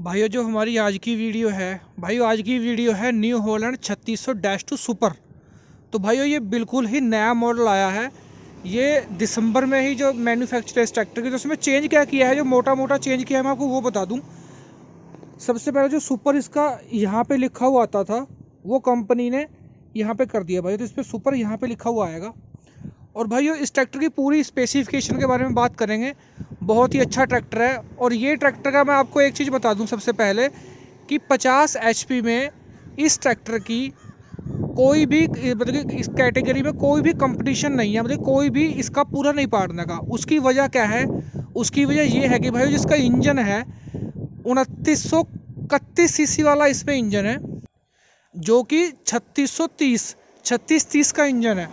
भाइयों, जो हमारी आज की वीडियो है, भाइयों, आज की वीडियो है न्यू हॉलैंड छत्तीस सौ डैश टू सुपर। तो भाइयों, ये बिल्कुल ही नया मॉडल आया है। ये दिसंबर में ही जो मैन्युफैक्चर इस ट्रैक्टर की तो उसमें चेंज क्या किया है, जो मोटा मोटा चेंज किया है, मैं आपको वो बता दूँ। सबसे पहले जो सुपर इसका यहाँ पर लिखा हुआ आता था, वो कंपनी ने यहाँ पर कर दिया भाई तो इस पर सुपर यहाँ पर लिखा हुआ आएगा। और भाइयों, इस ट्रैक्टर की पूरी स्पेसिफिकेशन के बारे में बात करेंगे। बहुत ही अच्छा ट्रैक्टर है। और ये ट्रैक्टर का मैं आपको एक चीज़ बता दूँ सबसे पहले कि 50 एचपी में इस ट्रैक्टर की कोई भी मतलब इस कैटेगरी में कोई भी कंपटीशन नहीं है मतलब कोई भी इसका पूरा नहीं पाड़ने का। उसकी वजह क्या है? उसकी वजह ये है कि भाई जिसका इंजन है, उनतीस सौ इकतीस सी वाला इसमें इंजन है, जो कि छत्तीस सौ तीस, छत्तीस तीस का इंजन है।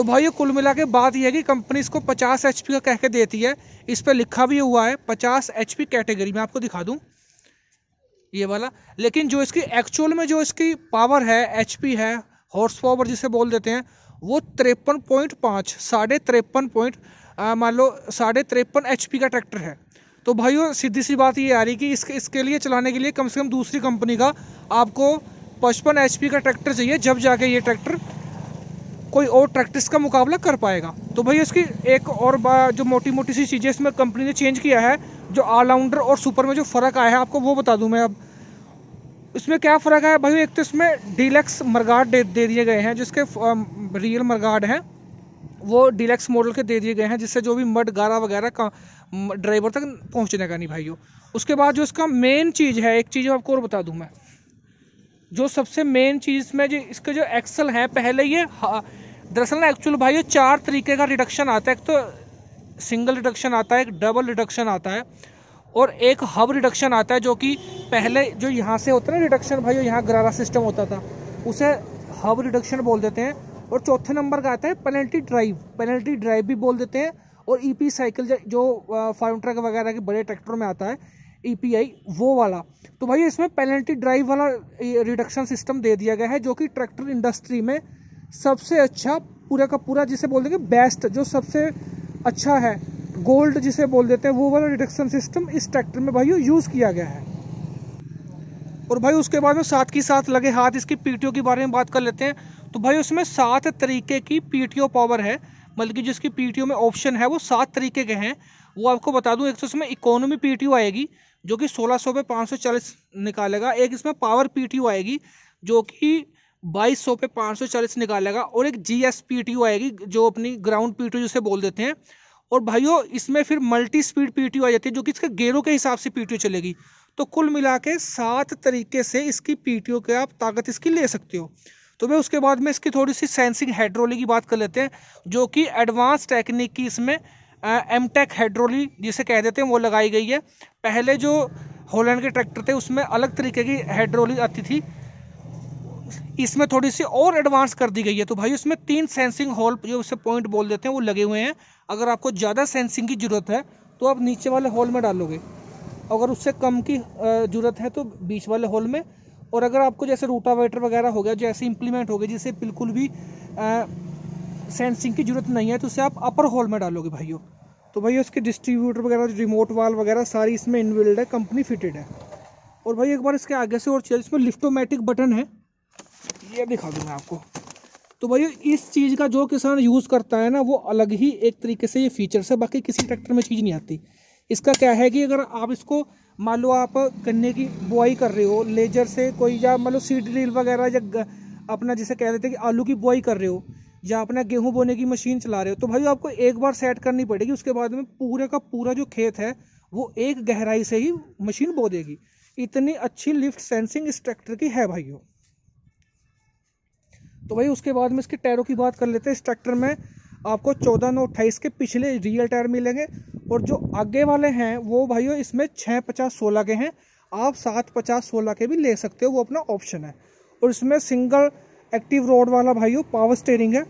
तो भाई, ये कुल मिला के बात यह है कि कंपनी इसको 50 एचपी का कह के देती है। इस पर लिखा भी हुआ है 50 एचपी कैटेगरी में आपको दिखा दूँ ये वाला। लेकिन जो इसकी एक्चुअल में जो इसकी पावर है एचपी है हॉर्स पावर जिसे बोल देते हैं, वो तिरपन पॉइंट पाँच, साढ़े तिरपन पॉइंट मान लो साढ़े तिरपन एच का ट्रैक्टर है। तो भाइयों सीधी सी बात ये आ रही कि इसके इसके लिए चलाने के लिए कम से कम दूसरी कंपनी का आपको पचपन एच का ट्रैक्टर चाहिए, जब जाके ये ट्रैक्टर कोई और ट्रैक्टर्स का मुकाबला कर पाएगा। तो भाई इसकी एक और जो मोटी मोटी सी चीज़ें इसमें कंपनी ने चेंज किया है जो ऑलराउंडर और सुपर में जो फ़र्क आया है आपको वो बता दूँ मैं अब। इसमें क्या फ़र्क है भाई एक तो इसमें डीलक्स मरगाड दे, दे दिए गए हैं जिसके रियल मरगाड हैं। वो डीलक्स मॉडल के दे दिए गए हैं जिससे जो भी मड गारा वगैरह का ड्राइवर तक पहुँचने का नहीं भाइयों। उसके बाद जो इसका मेन चीज़ है एक चीज़ आपको और बता दूँ मैं। जो सबसे मेन चीज़ में जो इसके जो एक्सल है, पहले ये दरअसल ना एक्चुअल भाई ये चार तरीके का रिडक्शन आता है। एक तो सिंगल रिडक्शन आता है, एक डबल रिडक्शन आता है और एक हब रिडक्शन आता है, जो कि पहले जो यहाँ से होता है ना रिडक्शन भाई यहाँ गरारा सिस्टम होता था, उसे हब रिडक्शन बोल देते हैं। और चौथे नंबर का आता है पेनल्टी ड्राइव पेनल्टी ड्राइव भी बोल देते हैं और ईपी e साइकिल जो फार्म ट्रक वगैरह के बड़े ट्रैक्टर में आता है ईपीआई e वो वाला। तो भाई इसमें पेनल्टी ड्राइव वाला रिडक्शन सिस्टम दे दिया गया है, जो कि ट्रैक्टर इंडस्ट्री में सबसे अच्छा पूरा का पूरा जिसे बोल देंगे बेस्ट जो सबसे अच्छा है गोल्ड जिसे बोल देते हैं, वो वाला रिडक्शन सिस्टम इस ट्रैक्टर में भाई यूज़ किया गया है। और भाई उसके बाद में साथ की साथ लगे हाथ, इसकी पीटीओ के बारे में बात कर लेते हैं। तो भाई उसमें सात तरीके की पीटीओ पावर है मतलब कि जिसकी पीटीओ में ऑप्शन है, वो सात तरीके के हैं। वो आपको बता दूँ, एक तो इसमें इकोनॉमी पीटीओ आएगी, जो कि सोलह सौ पे 540 निकालेगा, एक इसमें पावर पीटीओ आएगी, जो कि बाईस सौ पे 540 निकालेगा, और एक जी एस पी टी आएगी, जो अपनी ग्राउंड पी टी जिसे बोल देते हैं। और भाइयों, इसमें फिर मल्टी स्पीड पी टी आ जाती है, जो कि इसके गेरों के हिसाब से पीटीओ चलेगी। तो कुल मिला के सात तरीके से इसकी पीटीओ के आप ताकत इसकी ले सकते हो। तो भाई, उसके बाद में इसकी थोड़ी सी सेंसिंग हाइड्रोली की बात कर लेते हैं, जो कि एडवांस टेक्निक की इसमें एम टेक हाइड्रोली जिसे कह देते हैं, वो लगाई गई है। पहले जो होलैंड के ट्रैक्टर थे, उसमें अलग तरीके की हाइड्रोली आती थी। इसमें थोड़ी सी और एडवांस कर दी गई है। तो भाई, उसमें तीन सेंसिंग होल जो उसे पॉइंट बोल देते हैं, वो लगे हुए हैं। अगर आपको ज़्यादा सेंसिंग की ज़रूरत है तो आप नीचे वाले हॉल में डालोगे। अगर उससे कम की ज़रूरत है तो बीच वाले हॉल में। और अगर आपको जैसे रूटावेटर वगैरह हो गया, जैसे इम्प्लीमेंट हो गया, जिसे बिल्कुल भी सेंसिंग की ज़रूरत नहीं है तो उसे आप अपर हॉल में डालोगे भाइयों। तो भाई उसके डिस्ट्रीब्यूटर वगैरह रिमोट वाल वगैरह, सारी इसमें इनबिल्ड है कंपनी फिटेड है। और भाई, एक बार इसके आगे से और चीज़ इसमें लिफ्टोमेटिक बटन है। ये दिखा दूँ मैं आपको। तो भाई इस चीज़ का जो किसान यूज़ करता है ना, वो अलग ही एक तरीके से ये फीचर्स है बाकी किसी ट्रैक्टर में चीज़ नहीं आती। इसका क्या है कि अगर आप इसको, मान लो आप गन्ने की बुआई कर रहे हो लेजर से कोई, या मान लो सीड ड्रिल वगैरह, या अपना जिसे कह देते हैं कि आलू की बुआई कर रहे हो या अपना गेहूँ बोने की मशीन चला रहे हो तो भाई आपको एक बार सेट करनी पड़ेगी, उसके बाद में पूरे का पूरा जो खेत है, वो एक गहराई से ही मशीन बो देगी। इतनी अच्छी लिफ्ट सेंसिंग इस ट्रैक्टर की है भाइयों। तो भाई उसके बाद में इसके टायरों की बात कर लेते हैं। इस ट्रैक्टर में आपको चौदह नौ अट्ठाईस के पिछले रियल टायर मिलेंगे, और जो आगे वाले हैं, वो भाइयों इसमें छः पचास सोलह के हैं। आप सात पचास सोलह के भी ले सकते हो, वो अपना ऑप्शन है। और इसमें सिंगल एक्टिव रोड वाला भाइयों पावर स्टेयरिंग है।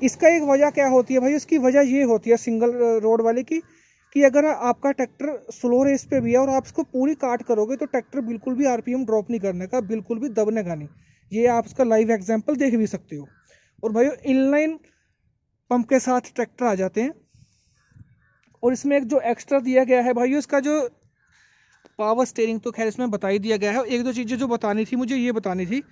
इसका एक वजह क्या होती है भाई? इसकी वजह ये होती है सिंगल रोड वाले की, कि अगर आपका ट्रैक्टर स्लो रेस पे भी है और आप इसको पूरी काट करोगे तो ट्रैक्टर बिल्कुल भी आरपीएम ड्रॉप नहीं करने का, बिल्कुल भी दबने का नहीं। ये आप इसका लाइव एग्ज़ाम्पल देख भी सकते हो। और भाई इनलाइन पंप के साथ ट्रैक्टर आ जाते हैं। और इसमें एक जो एक्स्ट्रा दिया गया है भाई इसका जो पावर स्टेयरिंग तो खैर इसमें बता ही दिया गया है। एक दो चीज़ें जो बतानी थी, मुझे ये बतानी थी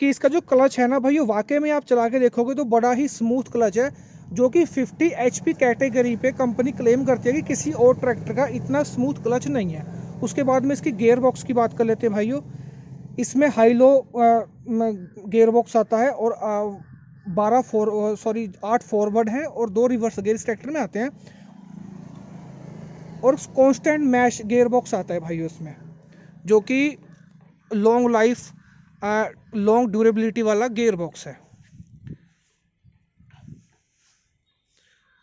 कि इसका जो क्लच है ना भाई वाकई में आप चला के देखोगे तो बड़ा ही स्मूथ क्लच है, जो कि 50 एच कैटेगरी पे कंपनी क्लेम करती है कि किसी और ट्रैक्टर का इतना स्मूथ क्लच नहीं है। उसके बाद में इसकी गेयर बॉक्स की बात कर लेते हैं भाइयों। इसमें हाई लो गेयर बॉक्स आता है और बारह फोर सॉरी आठ फॉरवर्ड हैं और दो रिवर्स गेयर इस ट्रैक्टर में आते हैं। और कांस्टेंट मैश गेयर बॉक्स आता है भाई उसमें जो कि लॉन्ग लाइफ लॉन्ग ड्यूरेबिलिटी वाला गेयर बॉक्स है।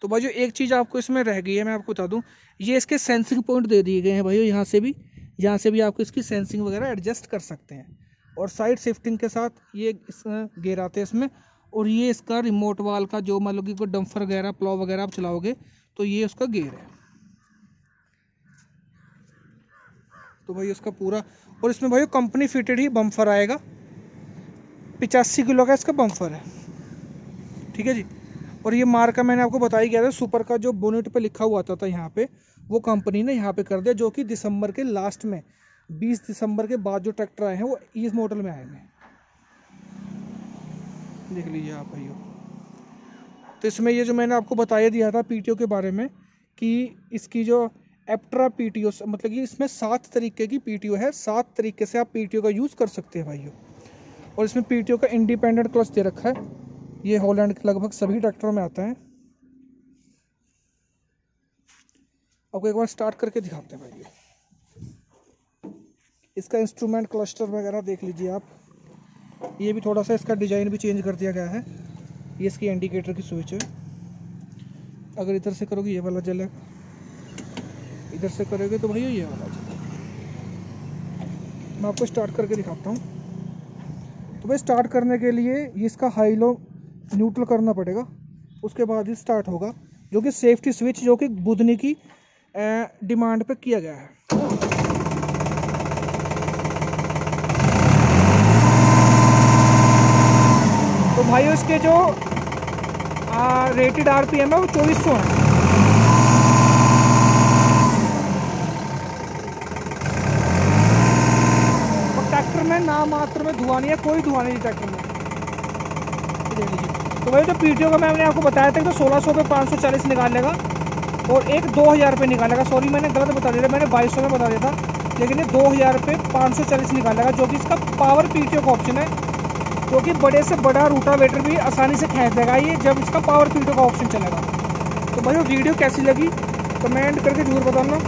तो भाई एक चीज़ आपको इसमें रह गई है, मैं आपको बता दूँ। ये इसके सेंसिंग पॉइंट दे दिए गए हैं भाई यहाँ से भी। यहाँ से भी आपको इसकी सेंसिंग वगैरह एडजस्ट कर सकते हैं। और साइड शिफ्टिंग के साथ ये गेयर आते हैं इसमें। और ये इसका रिमोट वाल का जो मान लो कि कोई डम्फर वगैरह प्लॉ वगैरह आप चलाओगे तो ये उसका गेयर है। तो भाई उसका पूरा और इसमें भाई कंपनी फिटेड ही बम्फर आएगा। पिचासी किलो का इसका बम्फर है। ठीक है जी? और ये मार्क मैंने आपको बताया गया था सुपर का जो बोनेट पे लिखा हुआ था, था यहाँ पे वो कंपनी ने यहाँ पे कर दिया जो कि दिसंबर के लास्ट में 20 दिसंबर के बाद जो ट्रैक्टर आए हैं वो इस मॉडल में आएँगे देख लीजिए आप भाइयों। तो इसमें ये जो मैंने आपको बताया दिया था पीटीओ के बारे में कि इसकी जो एप्ट्रा पीटीओ मतलब कि इसमें सात तरीके की पीटीओ है। सात तरीके से आप पीटीओ का यूज़ कर सकते हैं भाइयों और इसमें पीटीओ का इंडिपेंडेंट क्लच दे रखा है। ये हॉलैंड के लगभग सभी ट्रैक्टरों में आता है। आपको एक बार स्टार्ट करके दिखाते हैं भाई इसका इंस्ट्रूमेंट क्लस्टर वगैरह देख लीजिए आप। ये भी थोड़ा सा इसका डिज़ाइन भी चेंज कर दिया गया है। ये इसकी इंडिकेटर की स्विच है। अगर इधर से करोगे, ये वाला जलेगा इधर से करोगे तो भैया ये वाला मैं आपको स्टार्ट करके दिखाता हूँ। तो भाई स्टार्ट करने के लिए इसका हाई लो न्यूट्रल करना पड़ेगा। उसके बाद ही स्टार्ट होगा, जो कि सेफ्टी स्विच जो कि बुधनी की डिमांड पे किया गया है। तो भाई उसके जो रेटेड आरपीएम है वो चौबीस सौ है ट्रैक्टर में, ना मात्र में धुआँ नहीं है, कोई धुआँ नहीं ट्रैक्टर में तो भाई जो पीटीओ का मैंने आपको बताया था कि तो सोलह सौ पे पाँच सौ चालीस निकाल लेगा और एक दो हज़ार रुपये निकालेगा सॉरी मैंने गलत बता दिया था, मैंने बाईस सौ में बता दिया था, लेकिन ये दो हज़ार रुपये पाँच सौ चालीस निकालेगा जो कि इसका पावर पीटीओ का ऑप्शन है क्योंकि बड़े से बड़ा रूटावेटर भी आसानी से खींच देगा ये, जब इसका पावर फ़िल्टर का ऑप्शन चलेगा। तो भाई वीडियो कैसी लगी? कमेंट करके ज़रूर बताना।